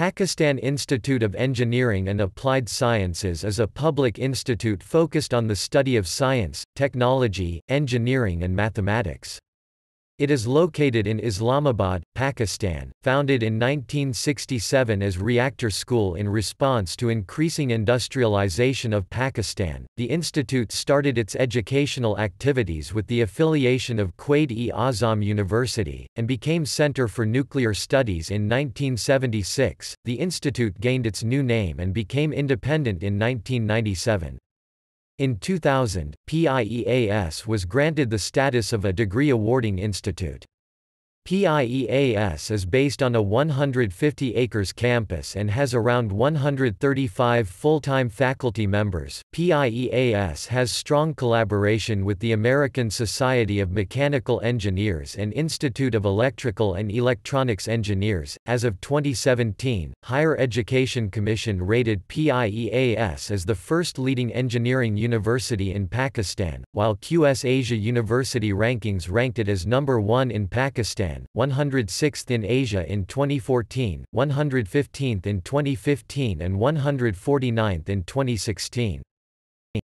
Pakistan Institute of Engineering and Applied Sciences is a public institute focused on the study of science, technology, engineering and mathematics. It is located in Islamabad, Pakistan, founded in 1967 as Reactor School in response to increasing industrialization of Pakistan. The institute started its educational activities with the affiliation of Quaid-e-Azam University and became Center for Nuclear Studies in 1976. The institute gained its new name and became independent in 1997. In 2000, PIEAS was granted the status of a degree-awarding institute. PIEAS is based on a 150 acres campus and has around 135 full-time faculty members. PIEAS has strong collaboration with the American Society of Mechanical Engineers and Institute of Electrical and Electronics Engineers. As of 2017, Higher Education Commission rated PIEAS as the first leading engineering university in Pakistan, while QS Asia University Rankings ranked it as number 1 in Pakistan 106th in Asia in 2014, 115th in 2015 and 149th in 2016.